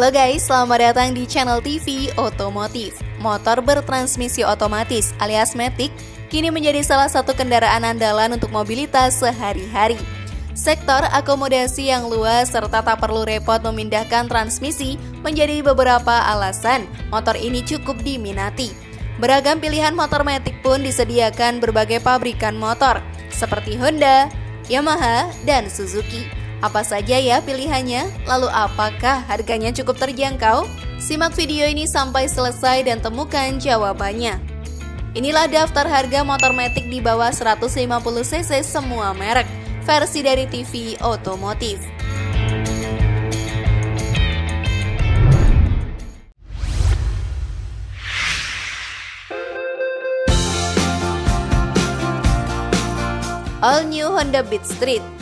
Halo guys, selamat datang di channel TV Otomotif. Motor bertransmisi otomatis alias Matic kini menjadi salah satu kendaraan andalan untuk mobilitas sehari-hari. Sektor akomodasi yang luas serta tak perlu repot memindahkan transmisi menjadi beberapa alasan motor ini cukup diminati. Beragam pilihan motor Matic pun disediakan berbagai pabrikan motor seperti Honda, Yamaha, dan Suzuki. Apa saja ya pilihannya? Lalu apakah harganya cukup terjangkau? Simak video ini sampai selesai dan temukan jawabannya. Inilah daftar harga motor metik di bawah 150cc semua merek, versi dari TV Otomotif. All New Honda Beat Street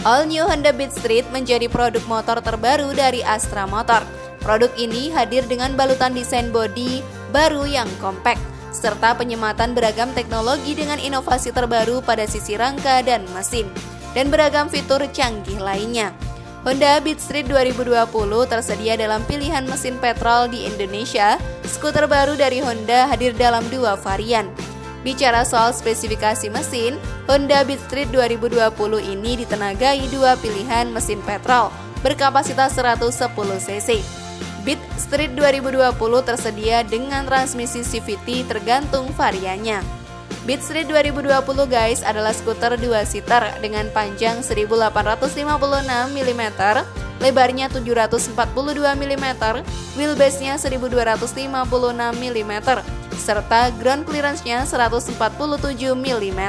All New Honda Beat Street menjadi produk motor terbaru dari Astra Motor. Produk ini hadir dengan balutan desain bodi baru yang kompak, serta penyematan beragam teknologi dengan inovasi terbaru pada sisi rangka dan mesin, dan beragam fitur canggih lainnya. Honda Beat Street 2020 tersedia dalam pilihan mesin petrol di Indonesia. Skuter baru dari Honda hadir dalam dua varian, Bicara soal spesifikasi mesin, Honda Beat Street 2020 ini ditenagai dua pilihan mesin petrol berkapasitas 110 cc. Beat Street 2020 tersedia dengan transmisi CVT tergantung variannya. Beat Street 2020 guys adalah skuter 2 seater dengan panjang 1856 mm, lebarnya 742 mm, wheelbase-nya 1256 mm, serta ground clearance-nya 147 mm.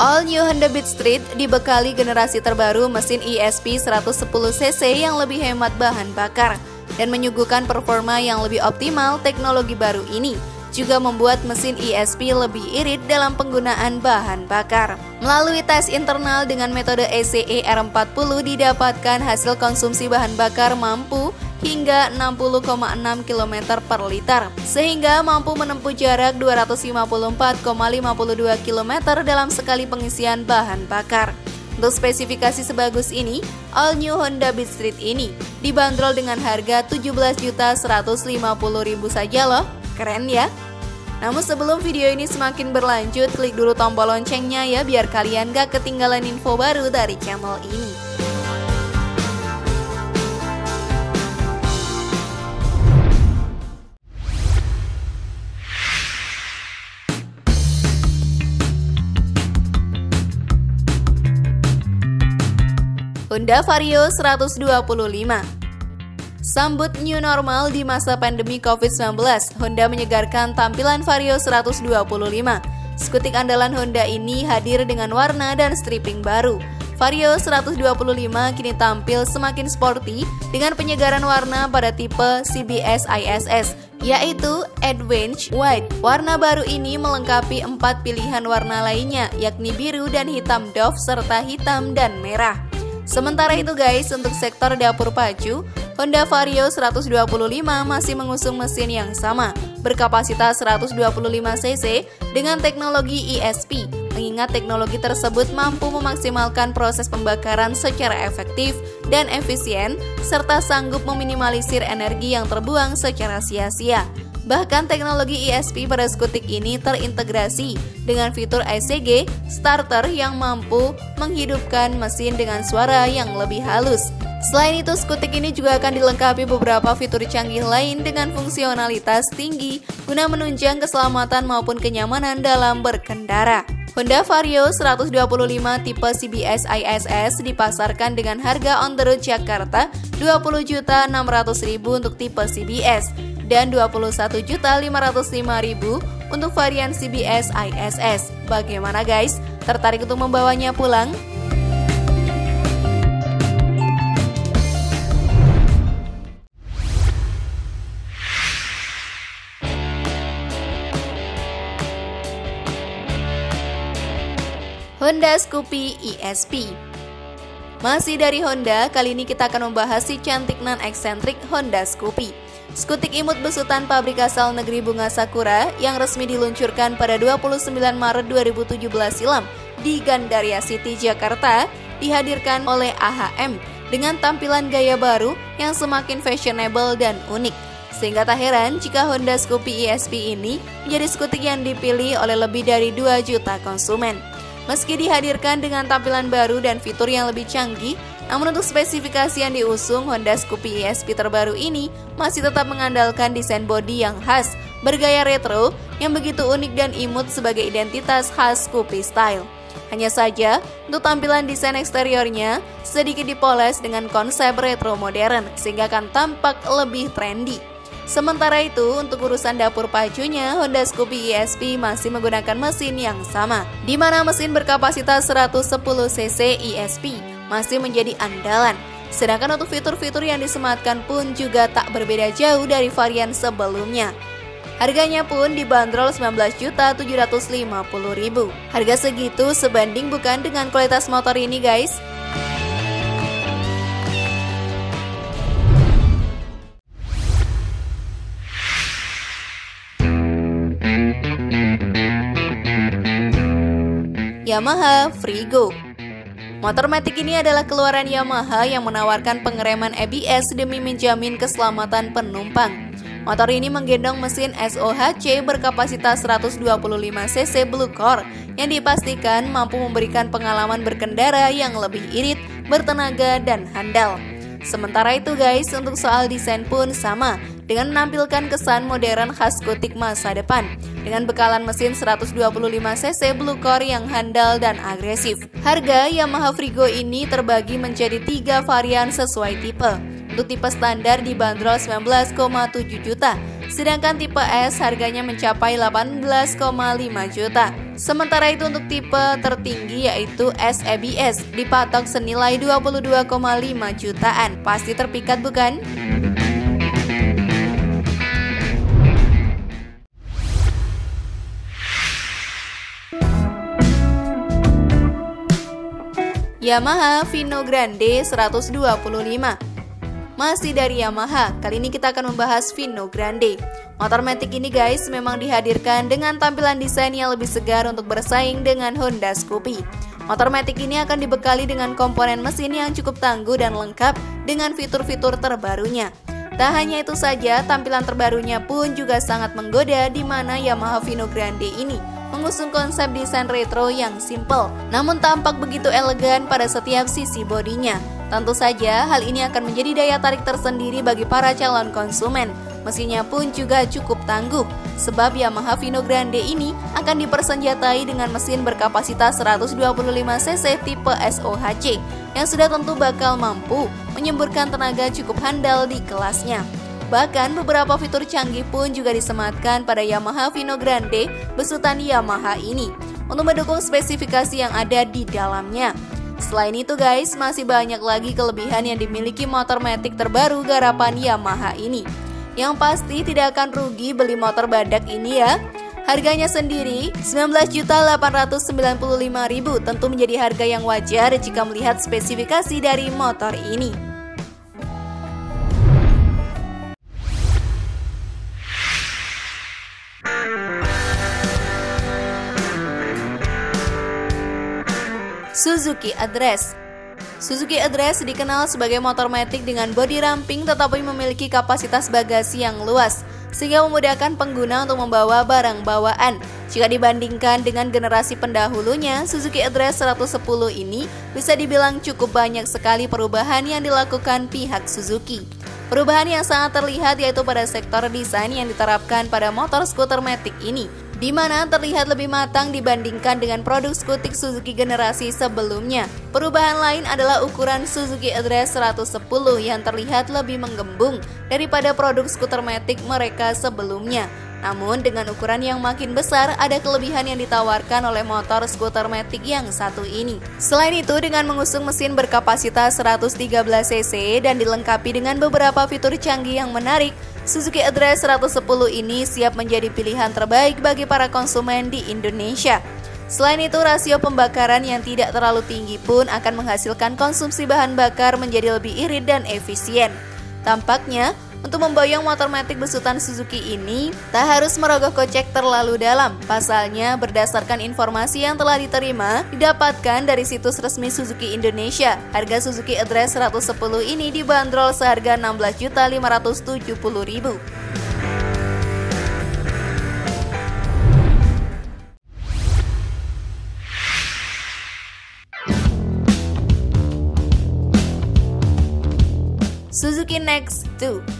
All New Honda Beat Street dibekali generasi terbaru mesin ESP 110cc yang lebih hemat bahan bakar dan menyuguhkan performa yang lebih optimal teknologi baru ini juga membuat mesin ESP lebih irit dalam penggunaan bahan bakar. Melalui tes internal dengan metode ECE R40 didapatkan hasil konsumsi bahan bakar mampu hingga 60,6 km per liter, sehingga mampu menempuh jarak 254,52 km dalam sekali pengisian bahan bakar. Untuk spesifikasi sebagus ini, all new Honda Beat Street ini dibanderol dengan harga 17.150.000 saja loh. Keren ya? Namun sebelum video ini semakin berlanjut, klik dulu tombol loncengnya ya biar kalian gak ketinggalan info baru dari channel ini. Honda Vario 125 Sambut new normal di masa pandemi COVID-19, Honda menyegarkan tampilan Vario 125. Skutik andalan Honda ini hadir dengan warna dan stripping baru. Vario 125 kini tampil semakin sporty dengan penyegaran warna pada tipe CBS ISS, yaitu Advance White. Warna baru ini melengkapi empat pilihan warna lainnya, yakni biru dan hitam doff serta hitam dan merah. Sementara itu guys, untuk sektor dapur pacu, Honda Vario 125 masih mengusung mesin yang sama, berkapasitas 125 cc dengan teknologi ESP, mengingat teknologi tersebut mampu memaksimalkan proses pembakaran secara efektif dan efisien, serta sanggup meminimalisir energi yang terbuang secara sia-sia. Bahkan teknologi ESP pada skutik ini terintegrasi dengan fitur ECG starter yang mampu menghidupkan mesin dengan suara yang lebih halus. Selain itu, skutik ini juga akan dilengkapi beberapa fitur canggih lain dengan fungsionalitas tinggi guna menunjang keselamatan maupun kenyamanan dalam berkendara. Honda Vario 125 tipe CBS ISS dipasarkan dengan harga on the road Jakarta 20.600.000 untuk tipe CBS dan 21.505.000 untuk varian CBS ISS. Bagaimana guys? Tertarik untuk membawanya pulang? Honda Scoopy ESP Masih dari Honda, kali ini kita akan membahas si cantik non-eksentrik Honda Scoopy. Skutik imut besutan pabrik asal negeri bunga Sakura yang resmi diluncurkan pada 29 Maret 2017 silam di Gandaria City, Jakarta dihadirkan oleh AHM dengan tampilan gaya baru yang semakin fashionable dan unik. Sehingga tak heran jika Honda Scoopy ESP ini menjadi skutik yang dipilih oleh lebih dari 2 juta konsumen. Meski dihadirkan dengan tampilan baru dan fitur yang lebih canggih, namun untuk spesifikasi yang diusung Honda Scoopy ESP terbaru ini masih tetap mengandalkan desain bodi yang khas, bergaya retro, yang begitu unik dan imut sebagai identitas khas Scoopy Style. Hanya saja, untuk tampilan desain eksteriornya sedikit dipoles dengan konsep retro modern sehingga akan tampak lebih trendy. Sementara itu, untuk urusan dapur pacunya, Honda Scoopy ESP masih menggunakan mesin yang sama, di mana mesin berkapasitas 110 cc ESP masih menjadi andalan. Sedangkan untuk fitur-fitur yang disematkan pun juga tak berbeda jauh dari varian sebelumnya. Harganya pun dibanderol 19.750.000. Harga segitu sebanding bukan dengan kualitas motor ini, guys. Yamaha Frigo. Motor Matic ini adalah keluaran Yamaha yang menawarkan pengereman ABS demi menjamin keselamatan penumpang. Motor ini menggendong mesin SOHC berkapasitas 125 cc Blue Core yang dipastikan mampu memberikan pengalaman berkendara yang lebih irit, bertenaga, dan handal. Sementara itu guys, untuk soal desain pun sama, dengan menampilkan kesan modern khas gotik masa depan dengan bekalan mesin 125 cc Blue Core yang handal dan agresif. Harga Yamaha Frigo ini terbagi menjadi tiga varian sesuai tipe. Untuk tipe standar dibanderol 19,7 juta, sedangkan tipe S harganya mencapai 18,5 juta. Sementara itu untuk tipe tertinggi yaitu SABS dipatok senilai 22,5 jutaan. Pasti terpikat bukan? Yamaha Vino Grande 125 Masih dari Yamaha, kali ini kita akan membahas Vino Grande. Motor Matic ini guys memang dihadirkan dengan tampilan desain yang lebih segar untuk bersaing dengan Honda Scoopy. Motor Matic ini akan dibekali dengan komponen mesin yang cukup tangguh dan lengkap dengan fitur-fitur terbarunya. Tak hanya itu saja, tampilan terbarunya pun juga sangat menggoda di mana Yamaha Vino Grande ini mengusung konsep desain retro yang simple, namun tampak begitu elegan pada setiap sisi bodinya. Tentu saja, hal ini akan menjadi daya tarik tersendiri bagi para calon konsumen. Mesinnya pun juga cukup tangguh, sebab Yamaha Vino Grande ini akan dipersenjatai dengan mesin berkapasitas 125 cc tipe SOHC yang sudah tentu bakal mampu menyemburkan tenaga cukup handal di kelasnya. Bahkan beberapa fitur canggih pun juga disematkan pada Yamaha Vino Grande besutan Yamaha ini untuk mendukung spesifikasi yang ada di dalamnya. Selain itu guys, masih banyak lagi kelebihan yang dimiliki motor Matic terbaru garapan Yamaha ini. Yang pasti tidak akan rugi beli motor badak ini ya. Harganya sendiri 19.895.000 tentu menjadi harga yang wajar jika melihat spesifikasi dari motor ini. Suzuki Address Suzuki Address dikenal sebagai motor matic dengan bodi ramping tetapi memiliki kapasitas bagasi yang luas sehingga memudahkan pengguna untuk membawa barang bawaan. Jika dibandingkan dengan generasi pendahulunya, Suzuki Address 110 ini bisa dibilang cukup banyak sekali perubahan yang dilakukan pihak Suzuki. Perubahan yang sangat terlihat yaitu pada sektor desain yang diterapkan pada motor skuter matic ini, di mana terlihat lebih matang dibandingkan dengan produk skutik Suzuki generasi sebelumnya. Perubahan lain adalah ukuran Suzuki Address 110 yang terlihat lebih menggembung daripada produk skuter Matic mereka sebelumnya. Namun dengan ukuran yang makin besar, ada kelebihan yang ditawarkan oleh motor skuter Matic yang satu ini. Selain itu, dengan mengusung mesin berkapasitas 113 cc dan dilengkapi dengan beberapa fitur canggih yang menarik, Suzuki Address 110 ini siap menjadi pilihan terbaik bagi para konsumen di Indonesia. Selain itu, rasio pembakaran yang tidak terlalu tinggi pun akan menghasilkan konsumsi bahan bakar menjadi lebih irit dan efisien. Tampaknya, Untuk memboyong motor metik besutan Suzuki ini, tak harus merogoh kocek terlalu dalam. Pasalnya, berdasarkan informasi yang telah diterima, didapatkan dari situs resmi Suzuki Indonesia. Harga Suzuki Address 110 ini dibanderol seharga 16.570.000. Suzuki Next 2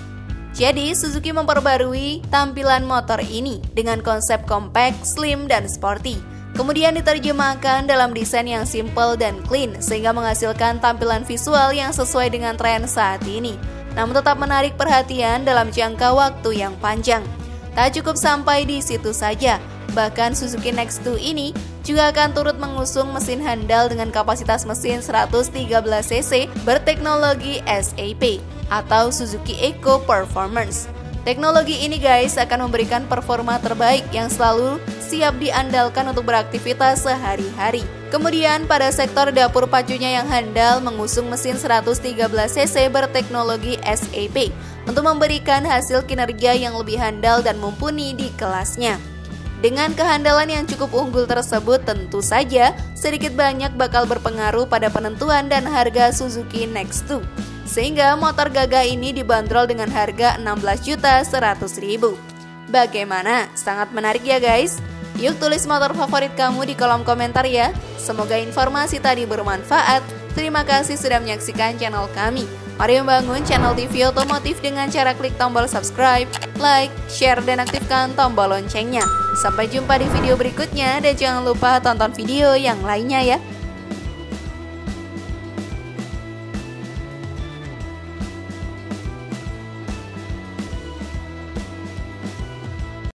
jadi, Suzuki memperbarui tampilan motor ini dengan konsep compact, slim, dan sporty. Kemudian diterjemahkan dalam desain yang simple dan clean sehingga menghasilkan tampilan visual yang sesuai dengan tren saat ini. Namun tetap menarik perhatian dalam jangka waktu yang panjang. Tak cukup sampai di situ saja, bahkan Suzuki Next 2 ini juga akan turut mengusung mesin handal dengan kapasitas mesin 113cc berteknologi SAP atau Suzuki Eco Performance. Teknologi ini guys akan memberikan performa terbaik yang selalu siap diandalkan untuk beraktivitas sehari-hari. Kemudian pada sektor dapur pacunya yang handal mengusung mesin 113cc berteknologi SAP untuk memberikan hasil kinerja yang lebih handal dan mumpuni di kelasnya. Dengan kehandalan yang cukup unggul tersebut tentu saja sedikit banyak bakal berpengaruh pada penentuan dan harga Suzuki Next 2 sehingga motor gagah ini dibanderol dengan harga 16.100.000. Bagaimana? Sangat menarik ya guys? Yuk tulis motor favorit kamu di kolom komentar ya. Semoga informasi tadi bermanfaat. Terima kasih sudah menyaksikan channel kami. Mari membangun channel TV otomotif dengan cara klik tombol subscribe, like, share, dan aktifkan tombol loncengnya. Sampai jumpa di video berikutnya dan jangan lupa tonton video yang lainnya ya.